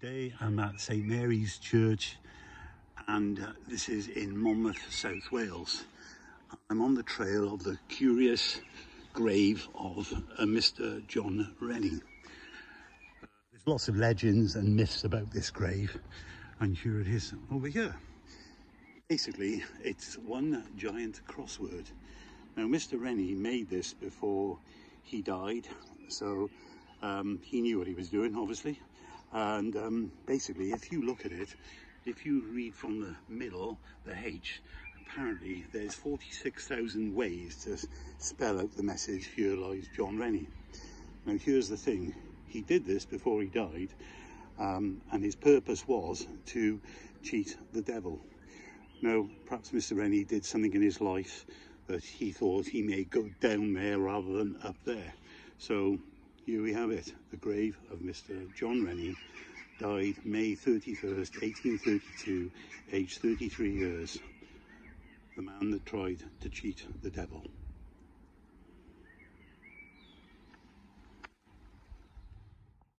Today I'm at St Mary's Church and uh, this is in Monmouth, South Wales. I'm on the trail of the curious grave of uh, Mr John Renie. There's lots of legends and myths about this grave and here it is over here. Basically it's one giant crossword. Now Mr Renie made this before he died so um, he knew what he was doing obviously and um, basically, if you look at it, if you read from the middle, the H, apparently there's 46,000 ways to spell out the message, here lies John Renie. Now here's the thing, he did this before he died, um, and his purpose was to cheat the devil. Now, perhaps Mr. Renie did something in his life that he thought he may go down there rather than up there. So here we have it, the grave of Mr. John Renie, died May 31st, 1832, aged 33 years. The man that tried to cheat the devil.